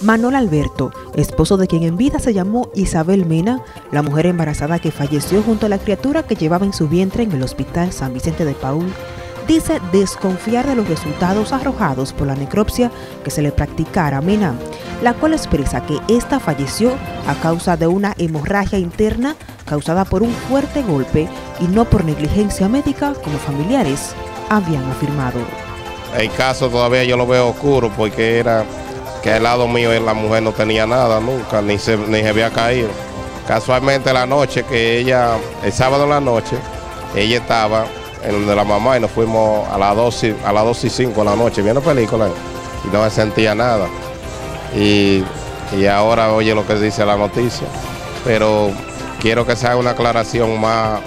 Manuel Alberto, esposo de quien en vida se llamó Isabel Mena, la mujer embarazada que falleció junto a la criatura que llevaba en su vientre en el Hospital San Vicente de Paul, dice desconfiar de los resultados arrojados por la necropsia que se le practicara a Mena, la cual expresa que ésta falleció a causa de una hemorragia interna causada por un fuerte golpe y no por negligencia médica como familiares habían afirmado. El caso todavía yo lo veo oscuro porque era que al lado mío la mujer no tenía nada nunca, ni se, ni se había caído. Casualmente la noche que ella, el sábado en la noche, ella estaba en donde la mamá y nos fuimos a las 2 y, a las 2 y 5 de la noche viendo películas y no se sentía nada. Y, y ahora oye lo que dice la noticia. Pero quiero que se haga una aclaración más.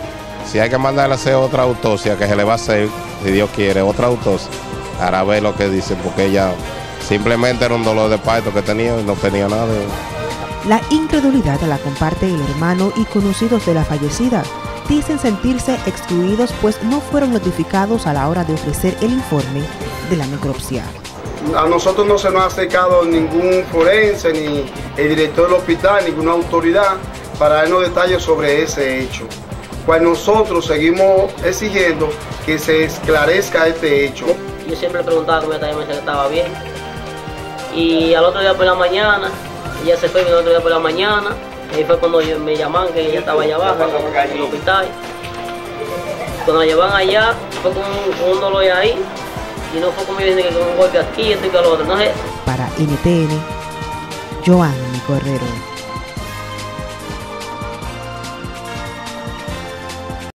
Si hay que mandarle a hacer otra autopsia, que se le va a hacer, si Dios quiere, otra autopsia, para ver lo que dice, porque ella Simplemente era un dolor de parto que tenía y no tenía nada. La incredulidad la comparte el hermano y conocidos de la fallecida. Dicen sentirse excluidos pues no fueron notificados a la hora de ofrecer el informe de la necropsia. A nosotros no se nos ha acercado ningún forense, ni el director del hospital, ninguna autoridad para darnos detalles sobre ese hecho. Pues nosotros seguimos exigiendo que se esclarezca este hecho. Yo siempre preguntaba cómo estaba bien y al otro día por la mañana, ella se fue, el otro día por la mañana, y fue cuando me llamaron que ella estaba allá abajo, en el hospital. Cuando la llevan allá, fue con un, dolor ahí, y no fue como yo dije que con un golpe aquí, esto y que lo otro. Sé. Para NTN, Joanny Correro.